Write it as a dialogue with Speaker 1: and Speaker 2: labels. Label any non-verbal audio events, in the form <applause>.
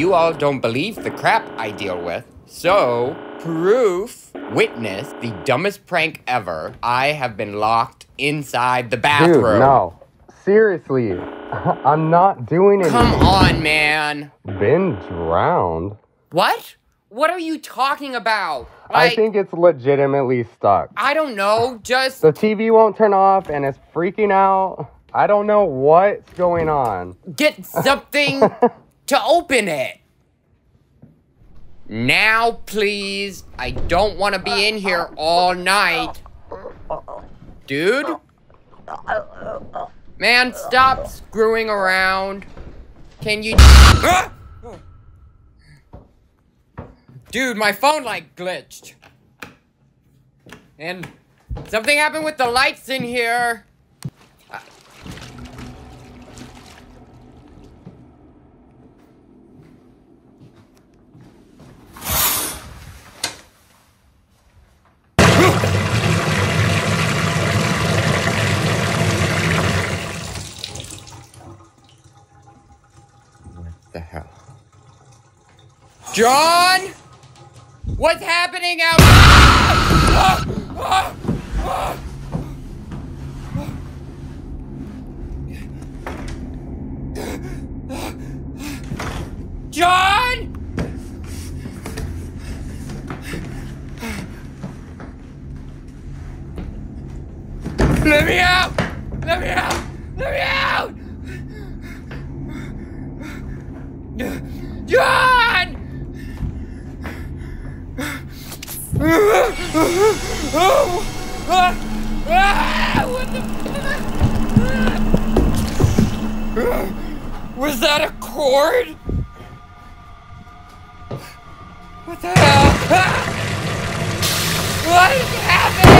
Speaker 1: you all don't believe the crap I deal with. So, proof, witness the dumbest prank ever. I have been locked inside the bathroom.
Speaker 2: Dude, no. Seriously, <laughs> I'm not doing it.
Speaker 1: Come on, man.
Speaker 2: Ben drowned.
Speaker 1: What? What are you talking about?
Speaker 2: I think it's legitimately stuck.
Speaker 1: I don't know. Just
Speaker 2: The TV won't turn off and it's freaking out. I don't know what's going on.
Speaker 1: get something <laughs> to open it. Now, please. I don't want to be in here all night. Dude? Man, stop screwing around. Can you. Dude, my phone like glitched. And something happened with the lights in here. John! What's happening out! Ah! John! Let me out! Let me out! Let me out! John! Oh! Ah! Ah! What the Was that a cord? What the hell? <laughs> What is happening?